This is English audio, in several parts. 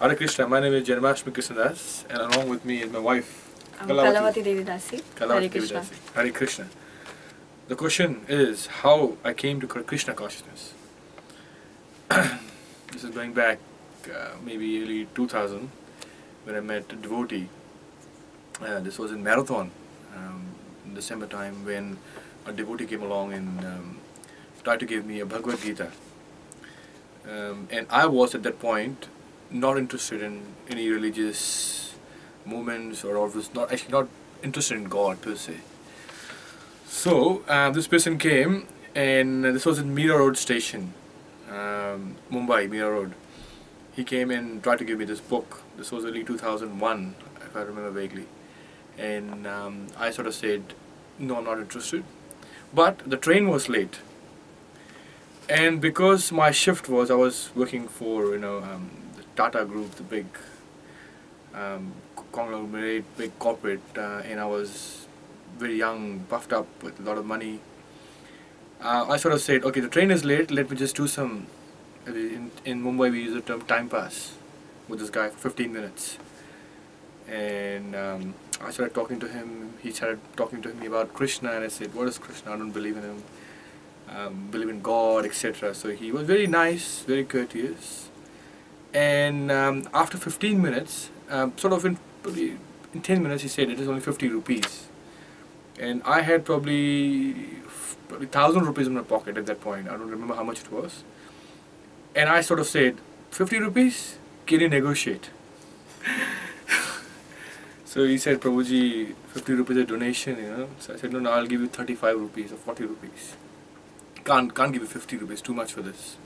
Hare Krishna, my name is Janmashtami Krishnadas and along with me is my wife I'm Kalavati. Kalavati Devi Dasi. Kalavati Hare Krishna. Devidasi. Hare Krishna. The question is how I came to Krishna consciousness. this is going back uh, maybe early 2000 when I met a devotee. Uh, this was in Marathon, um, in December time when a devotee came along and um, tried to give me a Bhagavad Gita. Um, and I was at that point not interested in any religious movements or was not actually not interested in God per se. So uh, this person came and this was in Mira Road station, um, Mumbai, Mira Road. He came and tried to give me this book. This was early 2001, if I remember vaguely. And um, I sort of said, no, I'm not interested. But the train was late. And because my shift was, I was working for, you know, um, Tata Group, the big um, conglomerate, big corporate, uh, and I was very young, puffed up with a lot of money. Uh, I sort of said, okay, the train is late. Let me just do some. In, in Mumbai, we use the term time pass with this guy for 15 minutes. And um, I started talking to him. He started talking to me about Krishna, and I said, "What is Krishna? I don't believe in him. Um, believe in God, etc." So he was very nice, very courteous. And um, after 15 minutes, um, sort of in in 10 minutes, he said, "It is only 50 rupees." And I had probably probably thousand rupees in my pocket at that point. I don't remember how much it was. And I sort of said, 50 rupees? Can you negotiate? so he said, Prabhuji, 50 rupees a donation, you know. So I said, no, no, I'll give you 35 rupees or 40 rupees. Can't, can't give you 50 rupees, too much for this.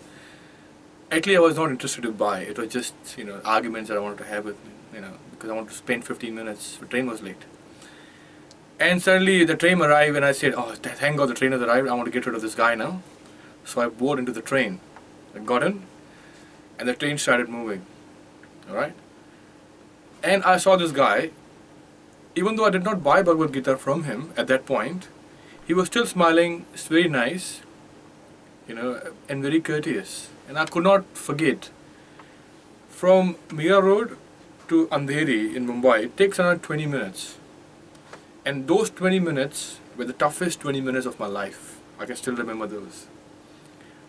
Actually, I was not interested to buy. It was just, you know, arguments that I wanted to have with, you know, because I wanted to spend 15 minutes. The train was late. And suddenly the train arrived and I said, oh, th- thank God the train has arrived. I want to get rid of this guy now. So I boarded into the train. I got in and the train started moving. Alright? And I saw this guy, even though I did not buy Bhagavad Gita from him at that point, he was still smiling, very nice, you know, and very courteous. And I could not forget. From Mira Road to Andheri in Mumbai, it takes around 20 minutes. And those 20 minutes were the toughest 20 minutes of my life. I can still remember those.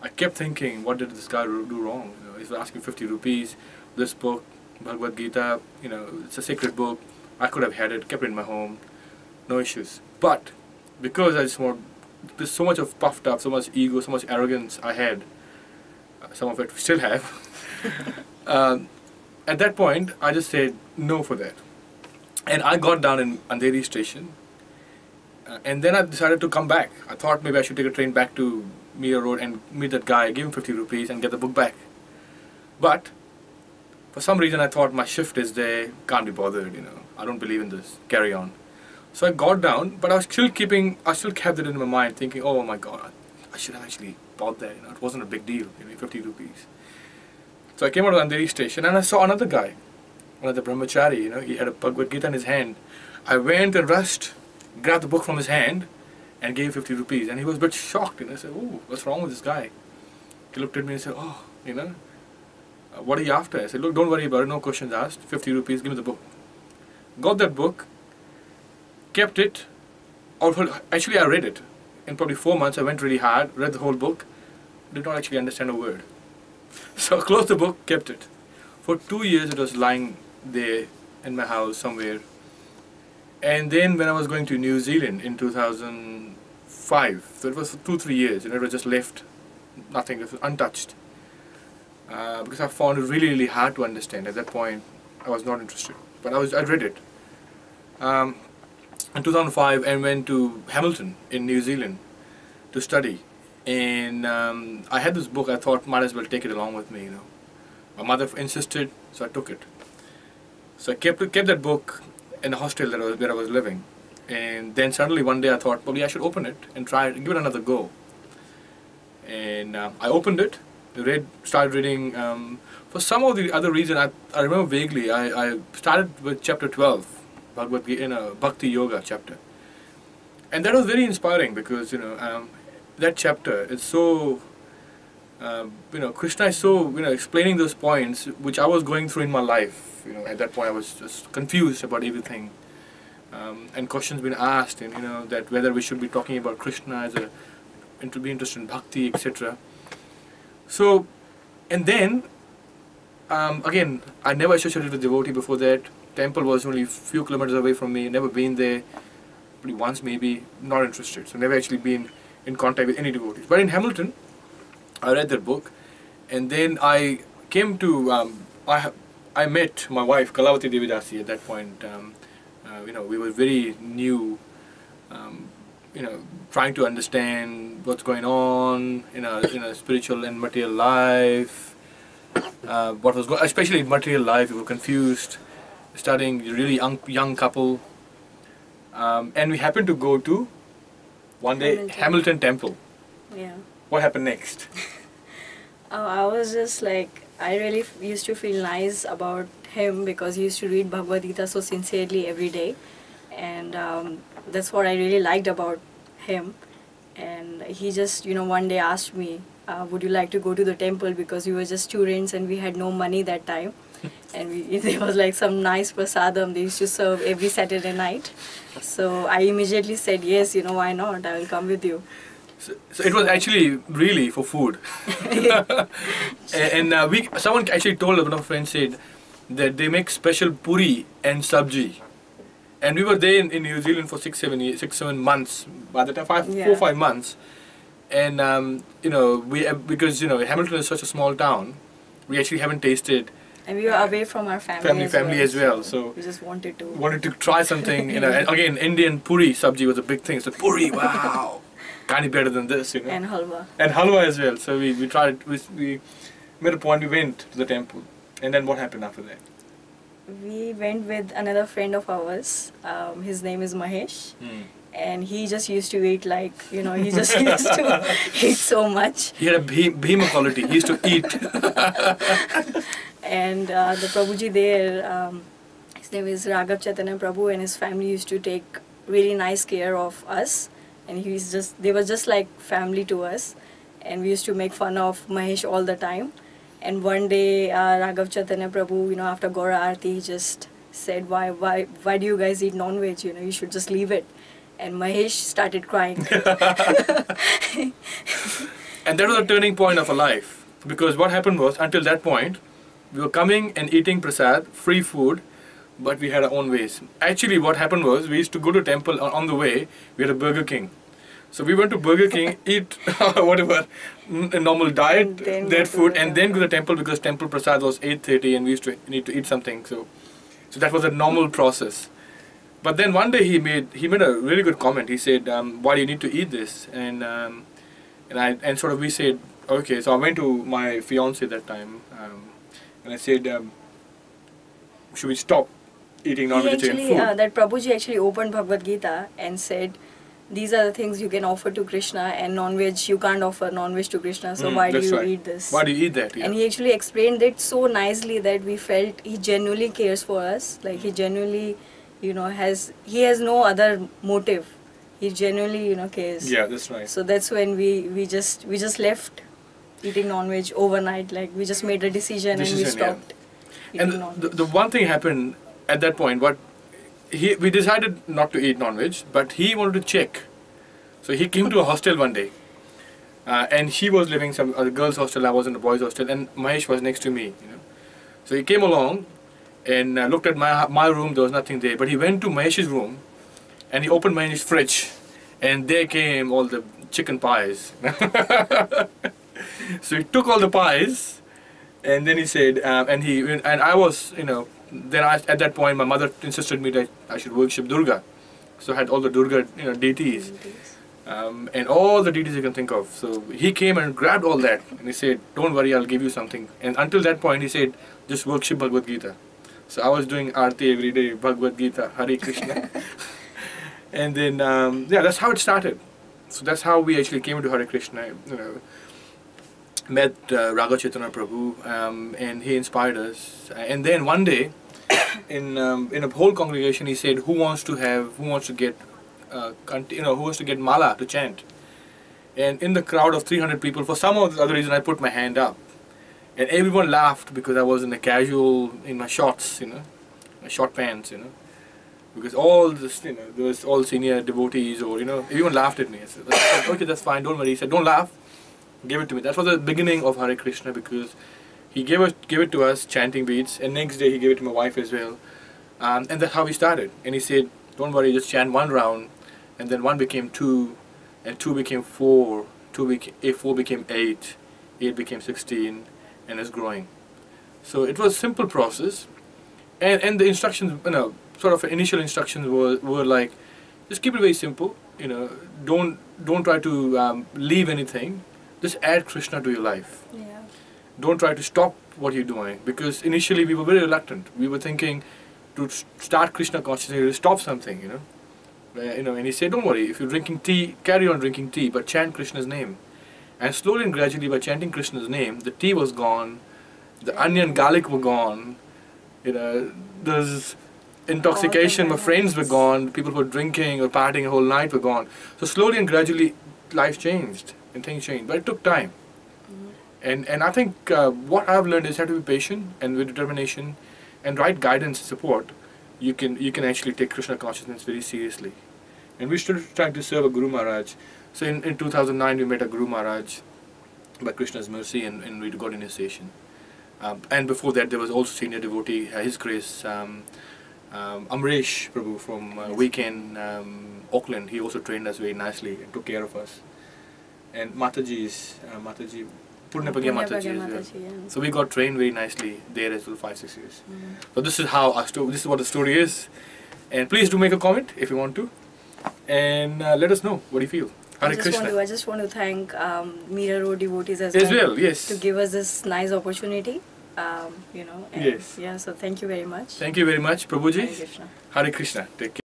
I kept thinking, what did this guy do wrong? You know, he's asking 50 rupees. This book, Bhagavad Gita, you know, it's a sacred book. I could have had it, kept it in my home, no issues. But because I just want, there's so much of puffed up, so much ego, so much arrogance I had, some of it we still have. um, at that point, I just said no for that. And I got down in Andheri station. Uh, and then I decided to come back. I thought maybe I should take a train back to Mira Road and meet that guy, give him 50 rupees and get the book back. But for some reason I thought my shift is there, can't be bothered, you know. I don't believe in this, carry on. So I got down, but I was still keeping, I still kept it in my mind thinking, oh my god, I should have actually bought that, you know. It wasn't a big deal, you know, 50 rupees. So I came out of Andheri station and I saw another guy, another brahmachari, you know, he had a Bhagavad Gita in his hand. I went and rushed, grabbed the book from his hand and gave 50 rupees. And he was a bit shocked, and I said, oh, what's wrong with this guy? He looked at me and said, oh, you know, uh, what are you after? I said, look, don't worry about it, no questions asked, 50 rupees, give me the book. Got that book, kept it, actually I read it. In probably four months, I went really hard, read the whole book, did not actually understand a word. So I closed the book, kept it. For two years, it was lying there in my house somewhere. And then when I was going to New Zealand in 2005, so it was two, three years, and it was just left, nothing, it was untouched. Uh, because I found it really, really hard to understand. At that point, I was not interested, but I was, I read it. Um, in 2005, and went to Hamilton in New Zealand to study, and um, I had this book. I thought might as well take it along with me. You know, my mother insisted, so I took it. So I kept kept that book in the hostel that I was, where I was living, and then suddenly one day I thought, probably I should open it and try give it another go. And uh, I opened it, read, started reading. Um, for some of the other reason, I, I remember vaguely. I, I started with chapter 12, Bhagavad Gita, in a Bhakti Yoga chapter, and that was very inspiring because you know um, that chapter is so um, you know, Krishna is so, you know, explaining those points which I was going through in my life. You know, at that point I was just confused about everything. Um, and questions been asked, and you know, that whether we should be talking about Krishna as a, to be interested in bhakti, etc. So, and then, um, again, I never associated with devotee before that. Temple was only a few kilometers away from me, never been there, probably once maybe, not interested. So, never actually been in contact with any devotees. But in Hamilton, I read their book, and then I came to um, I I met my wife Kalavati Devidasi at that point. Um, uh, you know, we were very new. Um, you know, trying to understand what's going on in a in a spiritual and material life. Uh, what was go- especially in material life, we were confused. Studying really young young couple, um, and we happened to go to one day Hamilton. Hamilton Temple. Yeah. What happened next? Oh, I was just like, I really f- used to feel nice about him because he used to read Bhagavad Gita so sincerely every day. And um, that's what I really liked about him. And he just, you know, one day asked me, uh, Would you like to go to the temple? Because we were just students and we had no money that time. and we, there was like some nice prasadam they used to serve every Saturday night. So I immediately said, Yes, you know, why not? I will come with you. So, so it was actually really for food. and and uh, we someone actually told one of our friends said that they make special puri and sabji. And we were there in, in New Zealand for six, seven years, six, seven months. By the time, five, Yeah. four, five months. And um, you know, we uh, because you know Hamilton is such a small town, we actually haven't tasted And we were away from our family, family as, family well. as well. So We just wanted to. wanted to try something. You know, again, Indian puri sabji was a big thing. So puri, wow, can't be better than this. You know. and halwa. and halwa as well. So we, we tried, we, we made a point, we went to the temple. And then what happened after that? We went with another friend of ours. Um, his name is Mahesh, and he just used to eat like you know he just used to eat so much. He had a bhima quality. He used to eat. And uh, the Prabhuji there, um, his name is Raghav Chaitanya Prabhu, and his family used to take really nice care of us. And he was just they were just like family to us, and we used to make fun of Mahesh all the time. And one day, uh, Raghav Chaitanya Prabhu, you know, after Gaura Aarti, he just said, "Why, why, why do you guys eat non-veg? You know, you should just leave it." And Mahesh started crying. And that was a turning point of our life. Because what happened was, until that point, we were coming and eating prasad, free food, but we had our own ways. Actually, what happened was, we used to go to temple on, the way, we had a Burger King. So we went to Burger King, eat whatever a normal diet, And that food, the and then go to the temple because temple prasad was 8:30, and we used to need to eat something. So, so that was a normal process. But then one day he made he made a really good comment. He said, um, "Why do you need to eat this?" And um, and I and sort of we said, "Okay." So I went to my fiance that time, um, and I said, um, "Should we stop eating non-vegetarian food?" uh, that Prabhuji actually opened Bhagavad Gita and said, these are the things you can offer to Krishna and non-veg, you can't offer non-veg to Krishna, so Mm, why do you right. eat this? Why do you eat that? Yeah. And he actually explained it so nicely that we felt he genuinely cares for us. Like he genuinely, you know, has, he has no other motive. He genuinely, you know, cares. yeah, that's right. So that's when we, we just, we just left eating non-veg overnight. Like we just made a decision, and we Decision, yeah. stopped and the, the, the one thing happened at that point what he we decided not to eat non-veg but he wanted to check so he came to a hostel one day uh, and he was living some uh, girls hostel i was in the boys hostel and mahesh was next to me you know so he came along and uh, looked at my my room there was nothing there but he went to mahesh's room and he opened mahesh's fridge and there came all the chicken pies so he took all the pies and then he said, um, and he and I was, you know, then I, at that point my mother insisted me that I should worship Durga, so I had all the Durga, you know, deities, um, and all the deities you can think of. So he came and grabbed all that, and he said, "Don't worry, I'll give you something." And until that point, he said, "Just worship Bhagavad Gita." So I was doing arti every day, Bhagavad Gita, Hare Krishna, and then um, yeah, that's how it started. So that's how we actually came to Hare Krishna. You know, met uh, Raghav Chaitanya Prabhu, um, and he inspired us. And then one day, in um, in a whole congregation, he said, "Who wants to have? Who wants to get? Uh, you know, who wants to get mala to chant?" And in the crowd of 300 people, for some other reason, I put my hand up. And everyone laughed because I was in a casual, in my shorts, you know, my short pants, you know. Because all this, you know, there was all senior devotees or, you know, everyone laughed at me. I said, okay, that's fine, don't worry. He said, don't laugh, give it to me. That was the beginning of Hare Krishna because he gave us gave it to us chanting beads and next day he gave it to my wife as well um, and that's how we started and he said don't worry just chant one round and then one became two and two became four two became four became eight eight became 16 and it's growing so it was a simple process and and the instructions you know sort of initial instructions were, were like just keep it very simple you know don't don't try to um, leave anything just add krishna to your life Yeah. don't try to stop what you're doing because initially we were very reluctant. We were thinking to start Krishna consciousness to stop something, you know. Uh, you know, and he said, don't worry, if you're drinking tea, carry on drinking tea, but chant Krishna's name. And slowly and gradually, by chanting Krishna's name, the tea was gone, the onion, garlic were gone, you know, there's intoxication, my friends were gone, people who were drinking or partying the whole night were gone. So slowly and gradually, life changed and things changed, but it took time. And and I think uh, what I've learned is how to be patient and with determination, and right guidance and support, you can you can actually take Krishna consciousness very seriously. And we're still trying to serve a Guru Maharaj. So in, in 2009 we met a Guru Maharaj by Krishna's mercy and, and we got initiation. Um, and before that there was also senior devotee, uh, His Grace um, um, Amresh Prabhu from uh, Weekend um, Auckland. He also trained us very nicely and took care of us. And Mataji's, uh, Mataji, Purna Pagya Punya Mataji as well. Yeah. So we got trained very nicely there as well, five six years. Mhm. So this is how our story. This is what the story is, and please do make a comment if you want to, and uh, let us know what you feel. I Hare just want to, I just want to thank um, Mira Road devotees as, as well. Yes. to give us this nice opportunity. Um, you know. And Yes. Yeah. So thank you very much. Thank you very much, Prabhuji. Hare. Krishna. Hare Krishna. Take care.